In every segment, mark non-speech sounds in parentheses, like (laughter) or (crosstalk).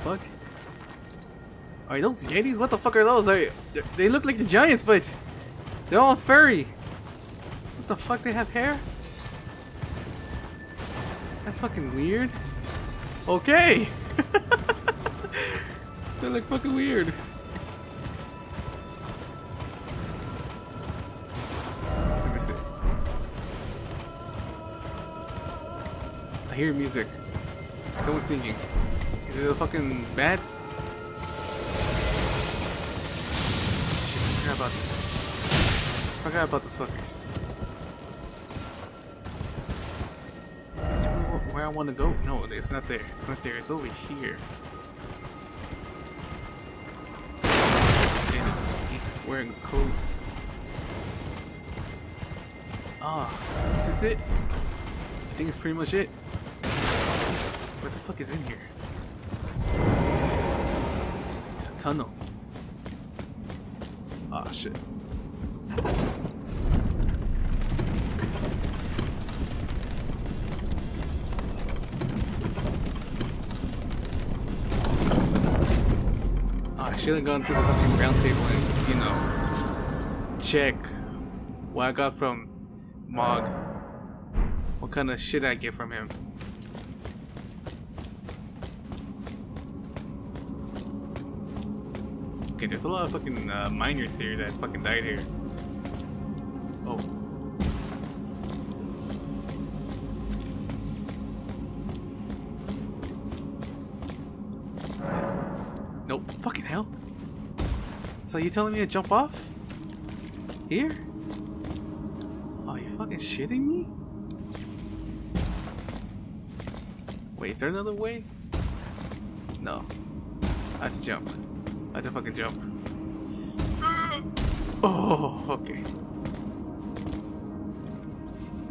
fuck? Are those Yetis? What the fuck are those? Are, they look like the giants, but they're all furry. What the fuck? They have hair? That's fucking weird. Okay. (laughs) they look fucking weird. I hear music. Someone's singing. It the fucking bats? Shit, I forgot about this. Forgot about those fuckers. Is there where, where I want to go? No, it's not there. It's not there. It's over here. And he's wearing a coat. Ah, this is it. I think it's pretty much it. What the fuck is in here? Tunnel. Ah, shit. Ah, I should have gone to the fucking round table and, you know, check what I got from Mohg. What kind of shit I get from him. Okay, there's a lot of fucking uh, miners here that fucking died here. Oh. Nope. Fucking hell. So you telling me to jump off? Here? Oh, you fucking shitting me? Wait, is there another way? No. I have to jump. Have to fucking jump. (gasps) Oh, okay.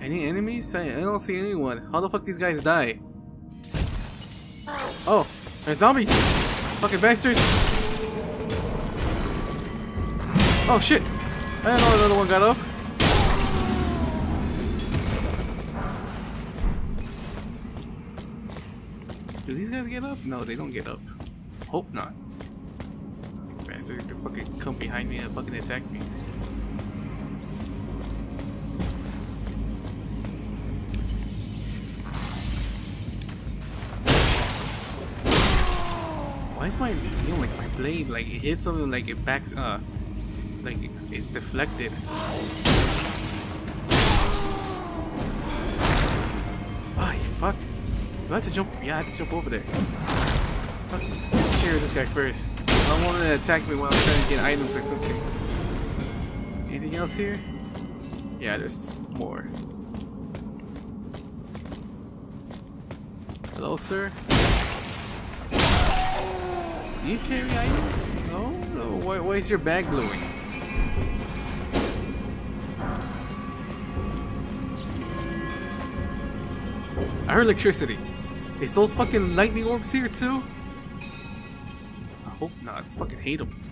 Any enemies? I, I don't see anyone. How the fuck these guys die? Oh, there's zombies! Fucking bastards! Oh shit! I didn't know another one got up. Do these guys get up? No, they don't get up. Hope not. Bastard, they fucking come behind me and fucking attack me. Why is my, you know, like my blade, like it hits something, like it backs, uh, like it's deflected. Ah, you fuck. Do I have to jump? Yeah, I have to jump over there. Fuck. Clear this guy first. I don't want to attack me while I'm trying to get items or something. Anything else here? Yeah, there's more. Hello, sir. Do you carry items? No? no. Why, why is your bag glowing? I heard electricity. Is those fucking lightning orbs here too? Hope not. I fucking hate them.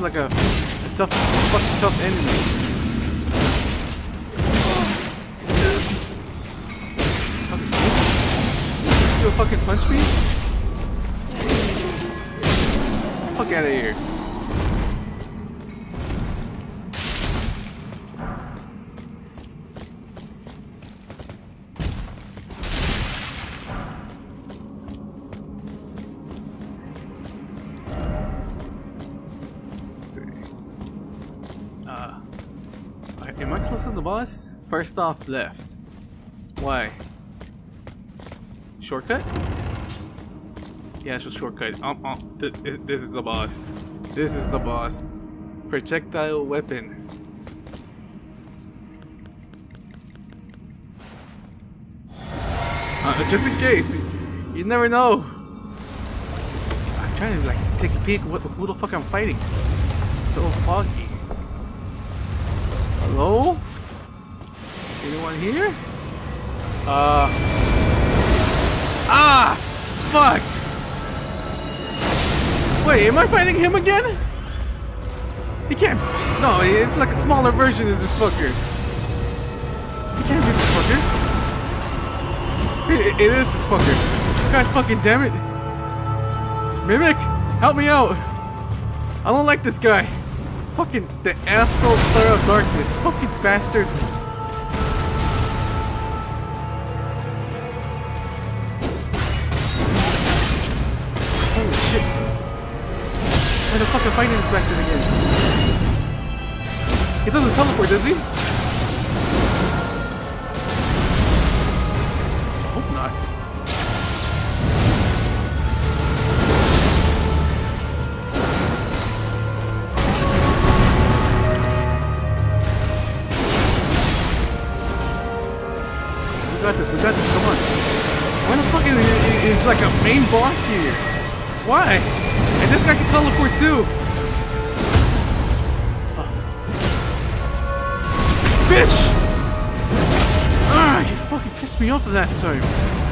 Like a, on the bus? First off, left. Why? Shortcut? Yeah, it's a shortcut. Um, um, th this, is the boss. This is the boss. Projectile weapon. Uh, just in case. You never know. I'm trying to like take a peek what, who the fuck I'm fighting. So foggy. Hello? Anyone here? Uh. Ah! Fuck! Wait, am I fighting him again? He can't. No, it's like a smaller version of this fucker. He can't be this fucker. It, it is this fucker. God fucking damn it. Mimic, help me out. I don't like this guy. Fucking the asshole Star of Darkness. Fucking bastard. Why the fuck am I fighting this again? He doesn't teleport, does he? I hope not. We got this, we got this, come on. Why the fuck is, is, is like a main boss here? Why? Guy can teleport too. Bitch! Ah, you fucking pissed me off the last time.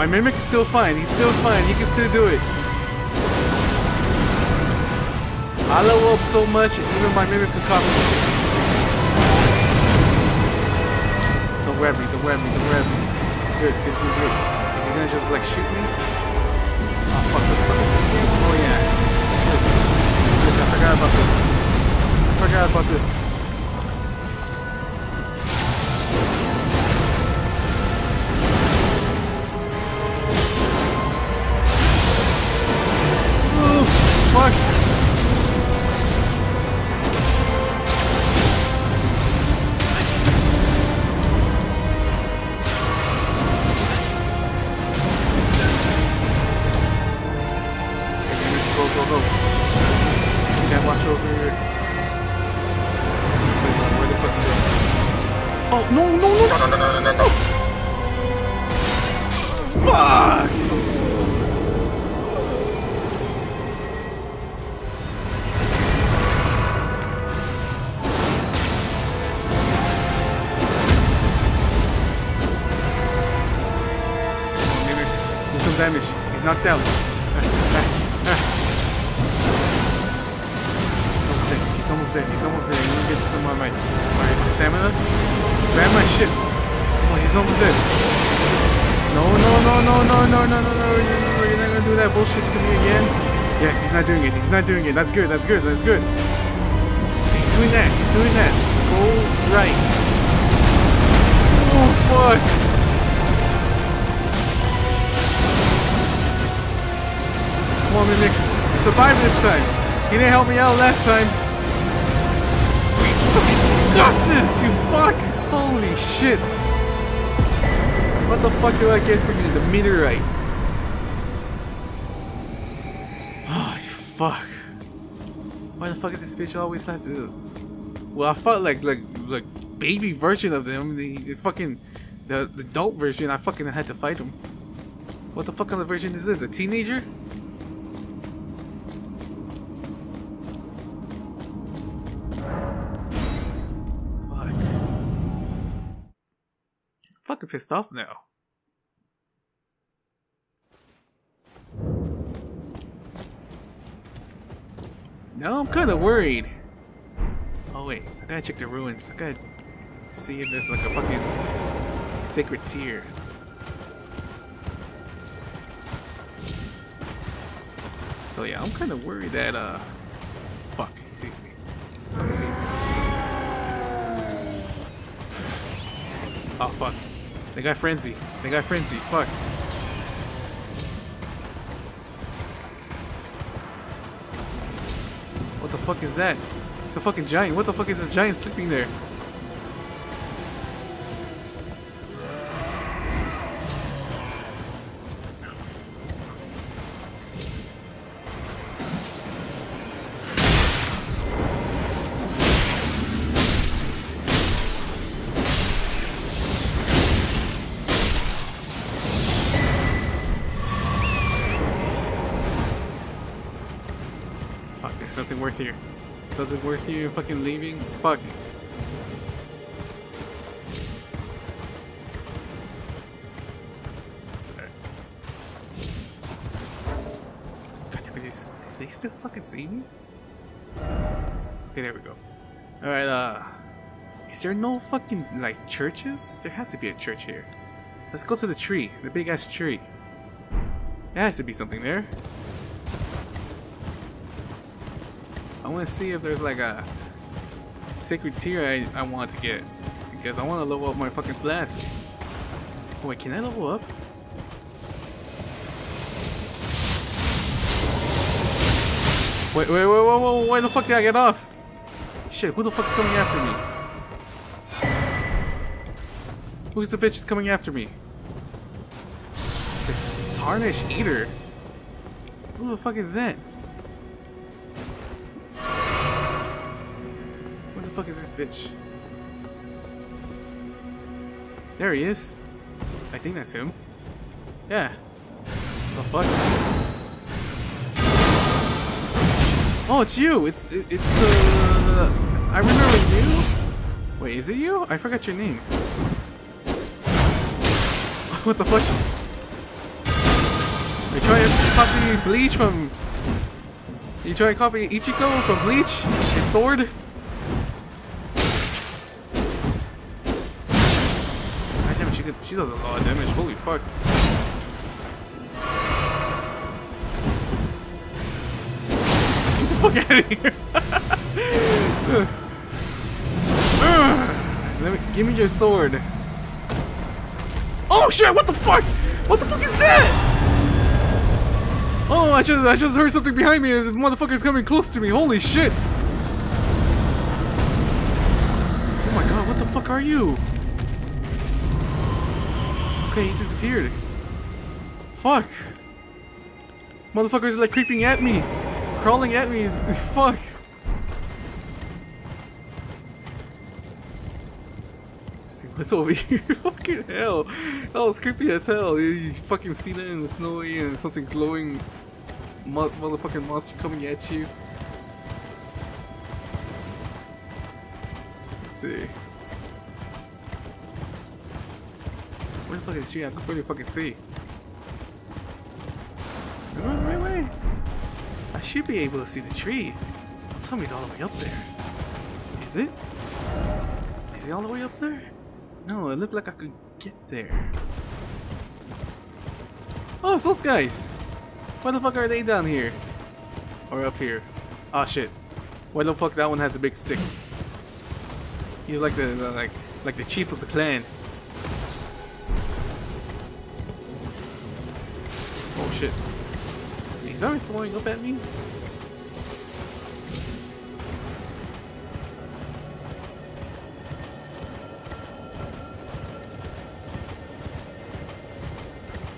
My, mimic's still fine. He's still fine. He can still do it. I level up so much, even my mimic can copy. Don't grab me, don't grab me, don't grab me. Good, good, good, good. Is he gonna just like shoot me? Oh fuck, the fuck is this game? Oh yeah. Shit, I forgot about this. I forgot about this. Fuck. Damage. He's knocked out. He's almost dead. He's almost dead. He's almost dead. Let me get some of my, my stamina. Spam my shit. On, he's almost dead. No, no, no, no, no, no, no, no, no, no. You're not gonna do that bullshit to me again. Yes, he's not doing it. He's not doing it. That's good. That's good. That's good. He's doing that. He's doing that. Go right. Oh fuck. Come on, Mimic. Survive this time. He didn't help me out last time. We fucking got this, you fuck! Holy shit. What the fuck do I get for you? The meteorite. Oh, (sighs) you fuck. Why the fuck is this bitch always has to... Well, I fought like, like, like, baby version of them. The fucking, the, the adult version, I fucking had to fight him. What the fuck kind of version is this? A teenager? Fucking pissed off now. Now I'm kind of worried. Oh wait, I gotta check the ruins. I gotta see if there's like a fucking sacred tear. So yeah, I'm kind of worried that uh, fuck, he sees me. He sees me. Oh fuck. They got frenzy. They got frenzy. Fuck. What the fuck is that? It's a fucking giant. What the fuck is a giant sleeping there? Something worth here. Something worth you fucking leaving? Fuck. God they, they still fucking see me? Okay, there we go. Alright, uh... Is there no fucking, like, churches? There has to be a church here. Let's go to the tree. The big ass tree. There has to be something there. I want to see if there's like a sacred tear I, I want to get. Because I want to level up my fucking flask. Wait, can I level up? Wait, wait, wait, wait, wait, why the fuck did I get off? Shit, who the fuck's coming after me? Who's the bitch that's coming after me? The Tarnish Eater? Who the fuck is that? Fuck is this bitch? There he is. I think that's him. Yeah. The fuck? Oh, it's you! It's it, it's the I remember you. Wait, is it you? I forgot your name. (laughs) what the fuck? You try to copy Bleach from. You try to copy Ichigo from Bleach? His sword? She, does a lot of damage. Holy fuck. Get the fuck out of here. (laughs) Let me, give me your sword. Oh shit, what the fuck? What the fuck is that? Oh, I just I just heard something behind me. This motherfucker's coming close to me. Holy shit. Oh my god, what the fuck are you? Okay, he disappeared. Fuck. Motherfuckers are like creeping at me. Crawling at me. (laughs) Fuck. What's over (laughs) here? fucking hell. That was creepy as hell. You, you fucking see that in the snowy and something glowing mo motherfucking monster coming at you. Let's see. Where the fuck is she? I barely fucking see. Am I the right way? I should be able to see the tree. Don't tell me all the way up there. Is it? Is he all the way up there? No, it looked like I could get there. Oh, it's those guys! Why the fuck are they down here? Or up here? Oh shit. Why the fuck that one has a big stick? He's like the, the like like the chief of the clan. Shit. Is that throwing up at me?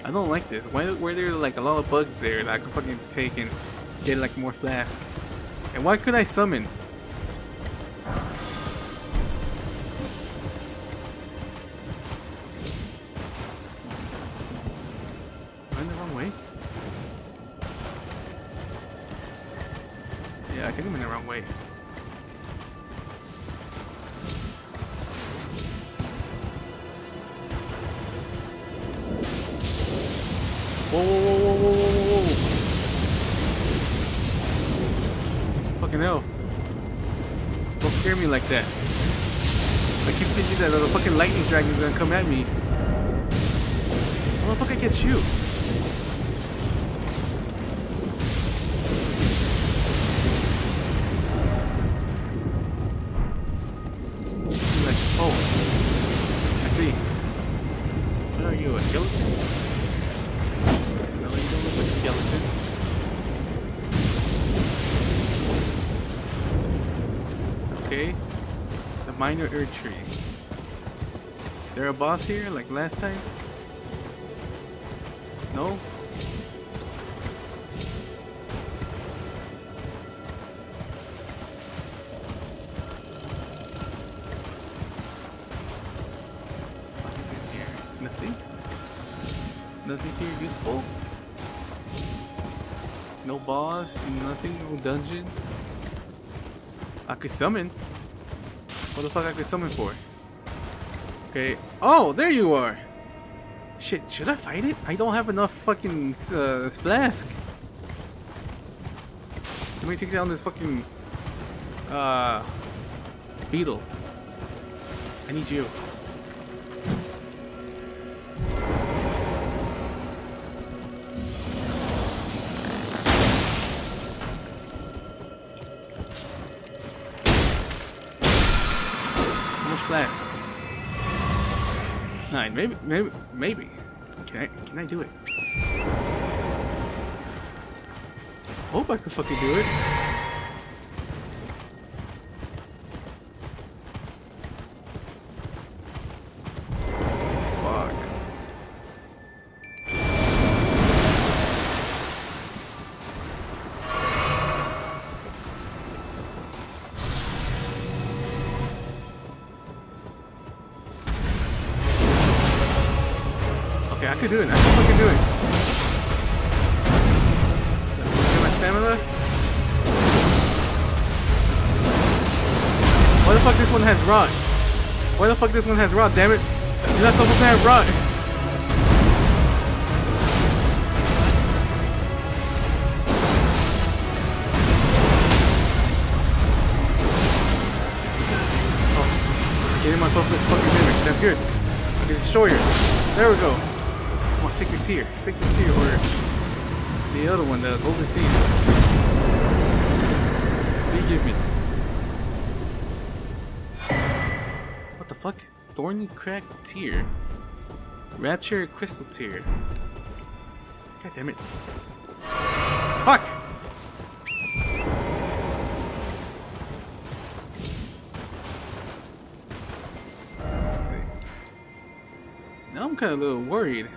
I don't like this. Why were there like a lot of bugs there that I could fucking take and get like more flask? And why could I summon? Is there a boss here like last time? No? What is in here? Nothing? Nothing here useful? No boss, nothing, no dungeon. I could summon. What the fuck I could summon for? Okay. Oh, there you are. Shit, should I fight it? I don't have enough fucking uh, flask. Let me take down this fucking uh beetle. I need you. Maybe. Maybe. Maybe. Can I? Can I do it? Hope I can fucking do it. Okay, I can do it. I can fucking do it. Get my stamina. Why the fuck this one has rot? Why the fuck this one has rot? Damn it! You're not supposed to have rot. Oh, myself this fucking mimic. That's good. Okay, destroyer. There we go. Sacred tear. Sacred tear or the other one, the golden seed. What me? What the fuck? Thorny crack tear. Ruptured crystal tear. God damn it. Fuck! Let's see. Now I'm kind of a little worried.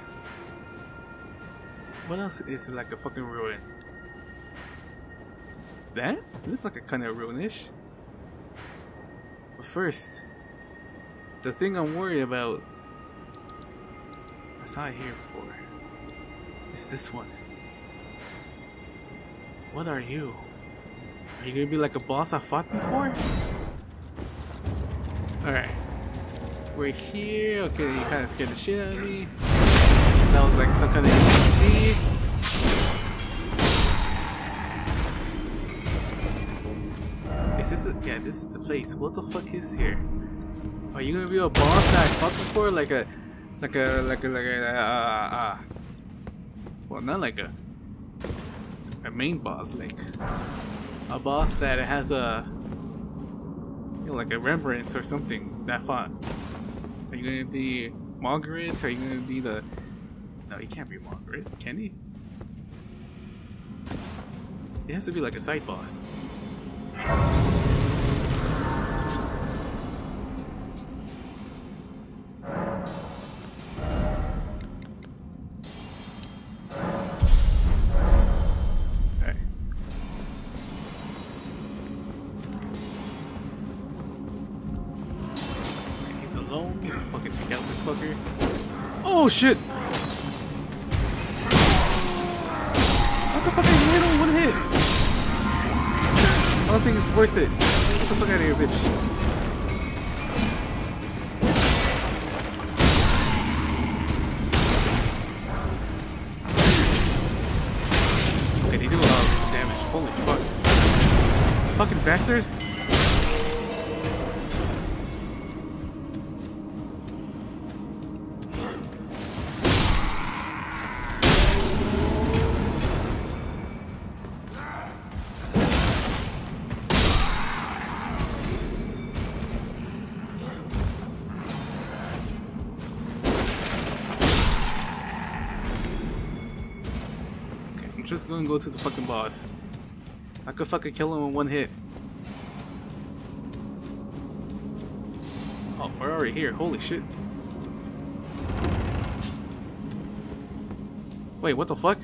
What else is like a fucking ruin? That? Looks like a kind of ruinish. But first, the thing I'm worried about, I saw it here before. It's this one. What are you? Are you gonna be like a boss I fought before? Alright. We're here. Okay, you kind of scared the shit out of me. That was like some kind of Is this? A, yeah, this is the place. What the fuck is here? Are you gonna be a boss that I fought before? Like a, like a, like a, like a, uh, uh, well, not like a, a main boss, like a boss that has a, you know, like a remembrance or something that fought. Are you gonna be Margaret? Are you gonna be the? No, he can't be Margaret, can he? It has to be like a side boss. Oh Okay, worth it. Get the fuck out of here, bitch. Okay, just gonna go to the fucking boss. I could fucking kill him in one hit. Oh, we're already here. Holy shit. Wait, what the fuck?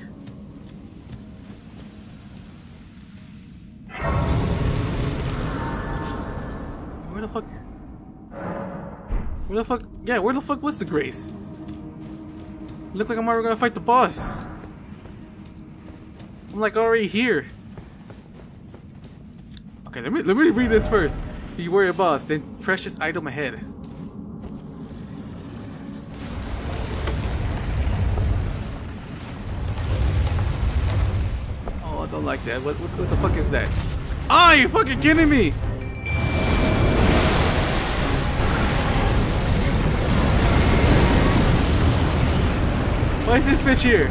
Where the fuck? Where the fuck? Yeah, where the fuck was the Grace? Looks like I'm already gonna fight the boss. I'm like already here. Okay, let me let me read this first. Beware of boss, then precious item ahead. Oh, I don't like that. What, what, what the fuck is that? Ah, you fucking kidding me? Why is this bitch here?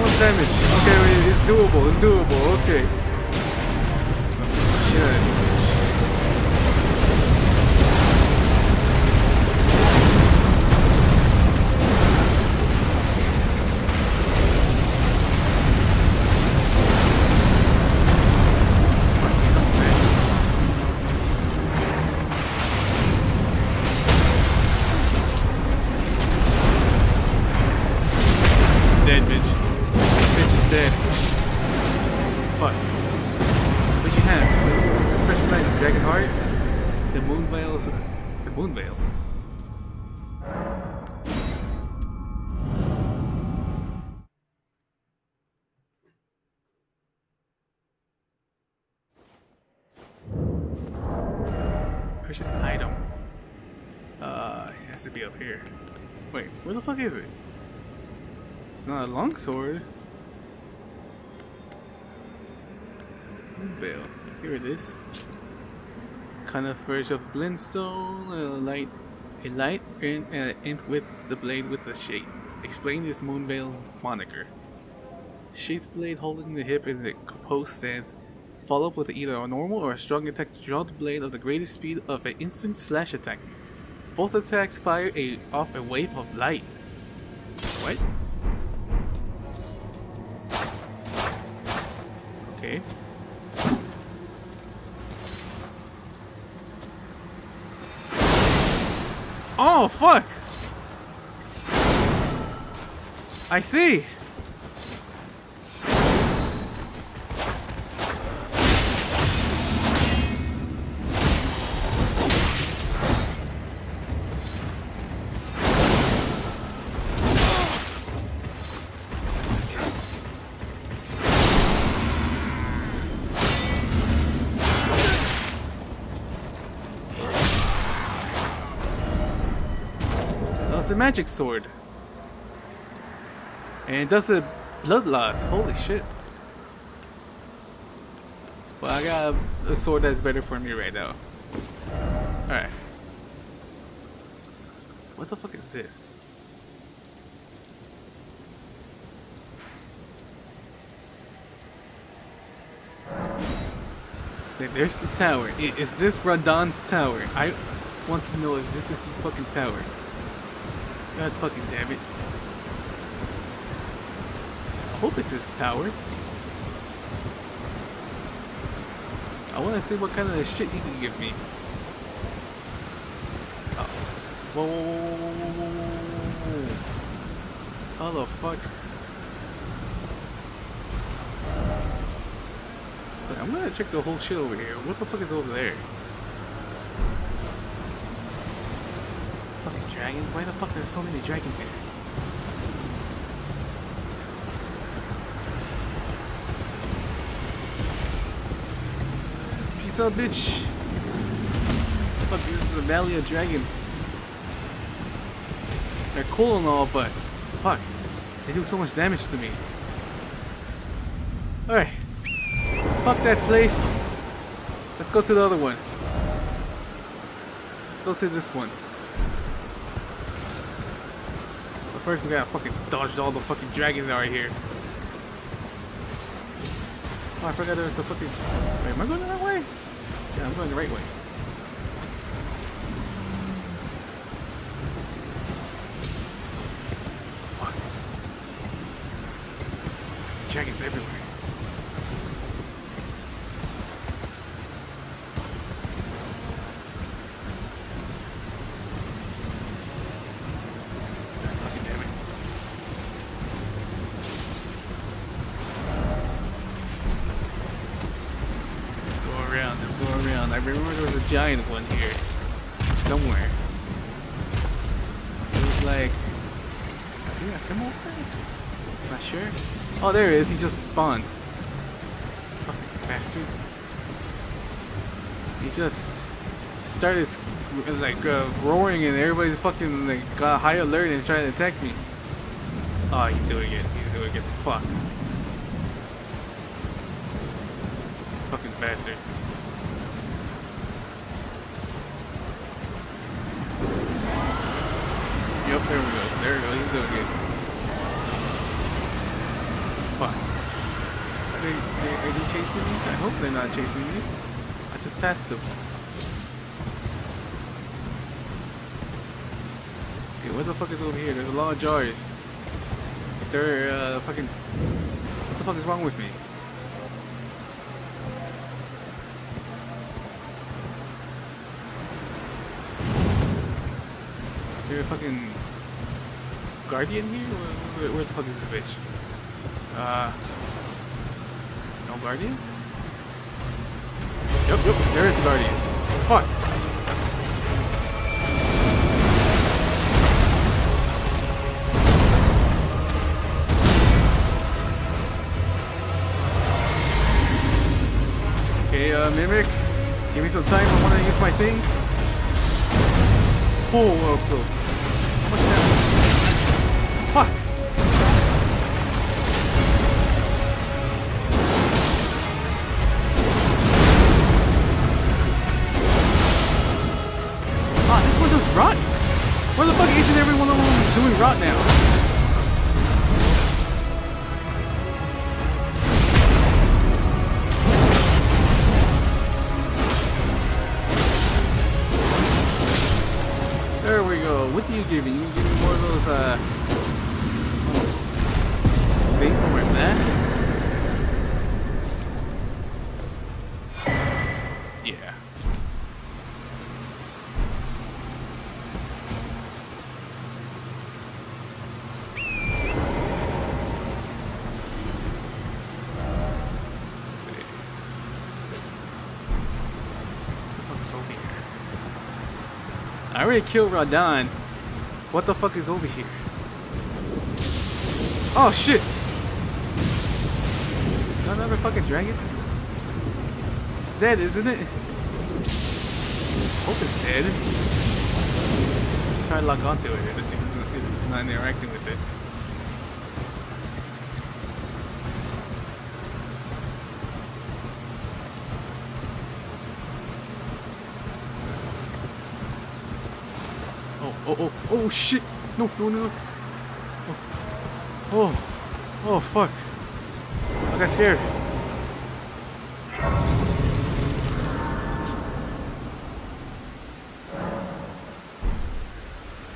Oh, damage. Okay, it's doable. It's doable. Okay. Shit. Longsword. Veil. Here it is. Kind of glintstone, a light, a light and uh, with the blade with the shade. Explain this moonveil moniker. Sheath blade holding the hip in the composed stance. Follow up with either a normal or a strong attack to draw the blade of the greatest speed of an instant slash attack. Both attacks fire a, off a wave of light. What? Okay. Oh, fuck! I see! Magic sword. And it does a blood loss. Holy shit. Well, I got a, a sword that's better for me right now. Alright. What the fuck is this? There's the tower. Is this Radahn's tower? I want to know if this is his fucking tower. God fucking damn it. I hope it's his tower. I want to see what kind of shit he can give me. Oh. Whoa, whoa, whoa, whoa, whoa, whoa, whoa. How the fuck? So I'm gonna check the whole shit over here. What the fuck is over there? Fucking dragon? Why the fuck are there so many dragons here? Peace out, bitch. Fuck, this is the Valley of Dragons. They're cool and all, but fuck, they do so much damage to me. Alright. Fuck that place. Let's go to the other one. Let's go to this one. But first we gotta fucking dodge all the fucking dragons that are here. Oh, I forgot there was a fucking... Wait, am I going the right way? Yeah, I'm going the right way. Fuck. Dragons everywhere. Fucking damn it. Just go around, just go around. I remember there was a giant one here. Somewhere. It was like... I think a similar thing? Not sure. Oh, there it is. He just spawned. Fucking bastard. He just started like uh, roaring and everybody fucking like got high alert and trying to attack me. Oh, he's doing it. He's doing it. Fuck. Fucking bastard. Yep, there we go. There we go. He's doing it. Are they, are they chasing me? I hope they're not chasing me. I just passed them. Okay, what the fuck is over here? There's a lot of jars. Is there uh fucking what the fuck is wrong with me? Is there a fucking guardian here? Where, where the fuck is this bitch? Uh no guardian? Yep, yep, there is a guardian. Fuck. Okay, uh, Mimic, give me some time. I want to use my thing. Oh, that was close. How much damage? Fuck! Rot now? There we go. What do you give me? You give me more of those, uh... Things on my mask? Yeah. Let's see. What the fuck is over here? I already killed Radahn. What the fuck is over here? Oh shit! Another fucking dragon? It's dead, isn't it? Hope it's dead. Try to lock onto it. (laughs) It's not interacting with it. Oh, oh, oh, shit! No, no, no, no. Oh, oh, oh fuck. I got scared.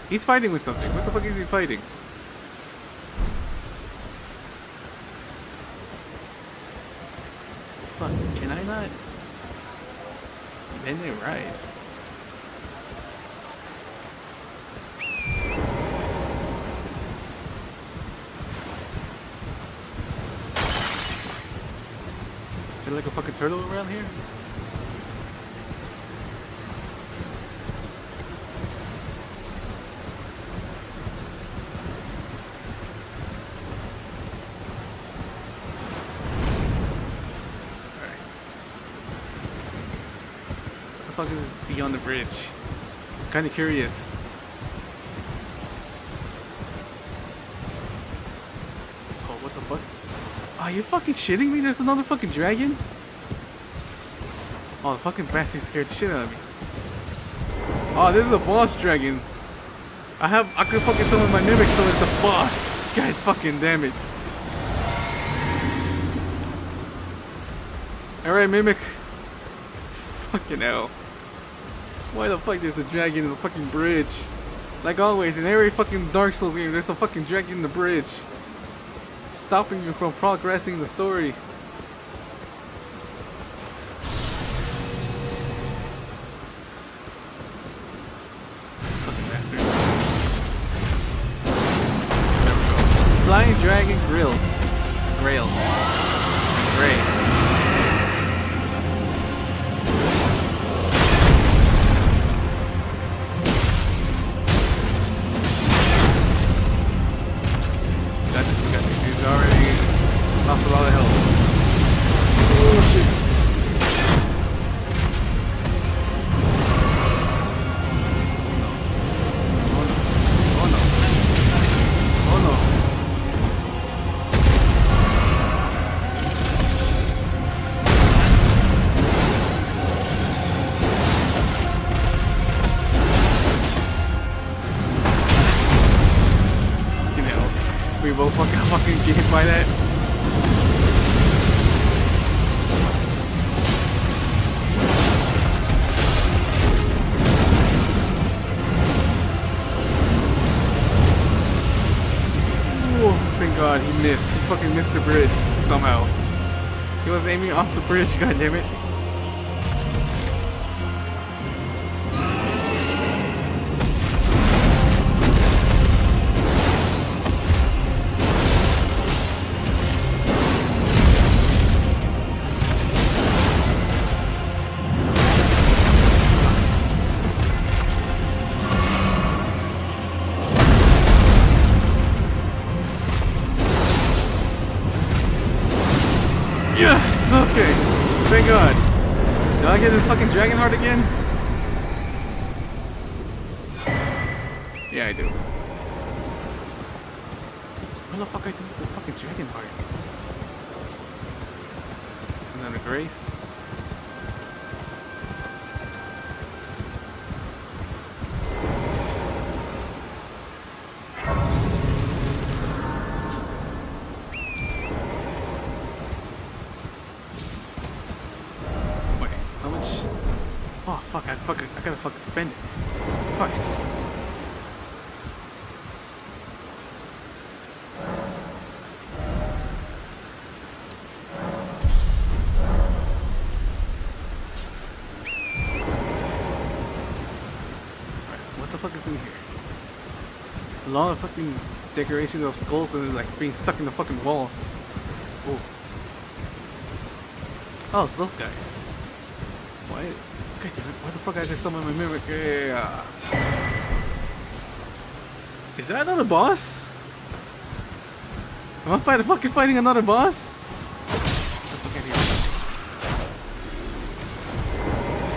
He's fighting with something. What the fuck is he fighting? Fuck, can I not? Bend and rise. There like a fucking turtle around here? What the fuck is beyond the bridge? I'm kinda curious. Oh, what the fuck? Are you fucking shitting me? There's another fucking dragon? Oh, the fucking bastard scared the shit out of me. Oh, this is a boss dragon. I have, I could fucking summon my mimic so it's a boss. God fucking damn it. Alright, mimic. Fucking hell. Why the fuck there's a dragon in the fucking bridge? Like always, in every fucking Dark Souls game, there's a fucking dragon in the bridge stopping you from progressing the story. God damn it. The fuck is in here? It's a lot of fucking decorations of skulls and like being stuck in the fucking wall. Oh. Oh, it's those guys. Why? It, why the fuck I just summon my mimic? Yeah. Is that another boss? Am I fighting, fucking fighting another boss? The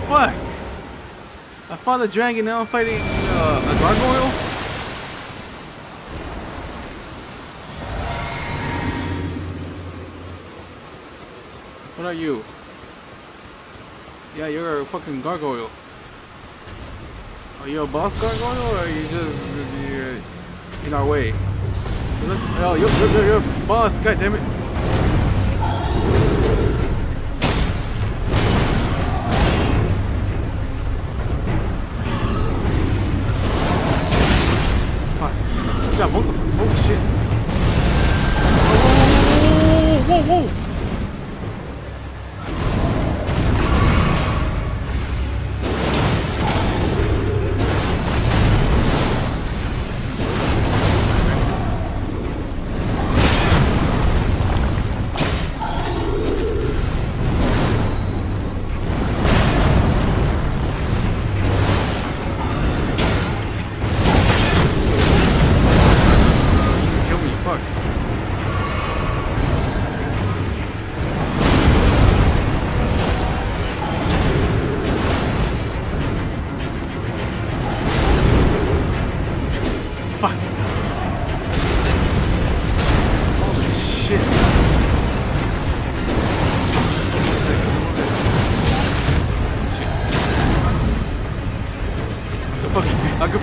fuck! I fought a dragon, now I'm fighting uh, a gargoyle? What are you? Yeah, you're a fucking gargoyle. Are you a boss gargoyle or are you just you're in our way? Oh, you're, you're, you're, boss, god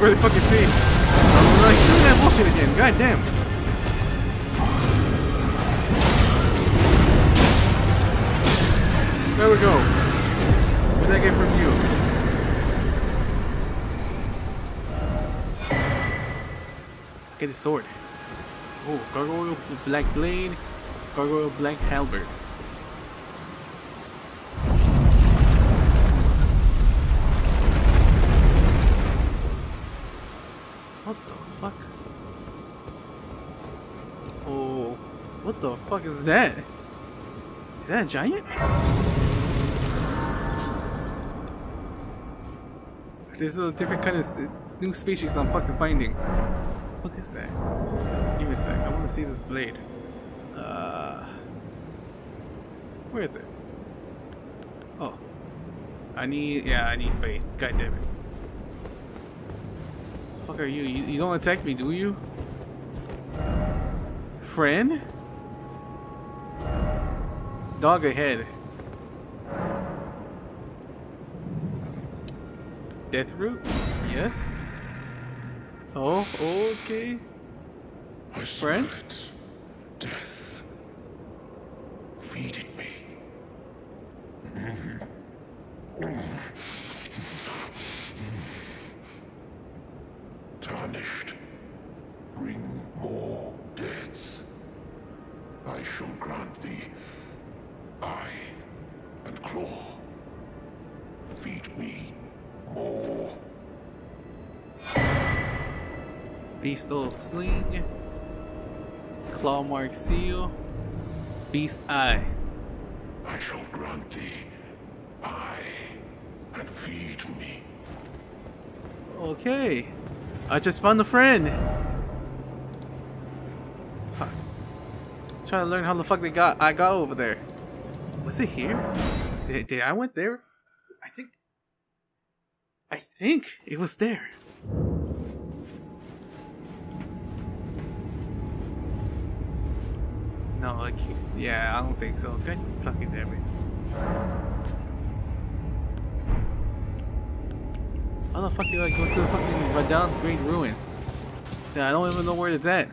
Barely fucking see. I'm like, doing that bullshit again. God damn. There we go. What did I get from you? Get his sword. Oh, gargoyle black blade, gargoyle black halberd. Fuck is that? Is that a giant? This is a different kind of new species I'm fucking finding. What is that? Give me a sec. I want to see this blade. Uh, where is it? Oh, I need. Yeah, I need faith. God damn it. The fuck are you? You, you don't attack me, do you? Friend? Dog ahead. Death root? Yes. Oh, okay. I Friend? it. death. Feed it me. Tarnished, bring more deaths. I shall grant thee Bestial Sling, Claw Mark Seal, Beast Eye. I shall grant thee eye and feed me. Okay. I just found a friend. Fuck. Trying to learn how the fuck they got I got over there. Was it here? Did, did I went there? I think I think it was there. No, like yeah, I don't think so. God fucking damn it. How the fuck did I go to the fucking Radahn's Great Ruin? Yeah, I don't even know where it's at.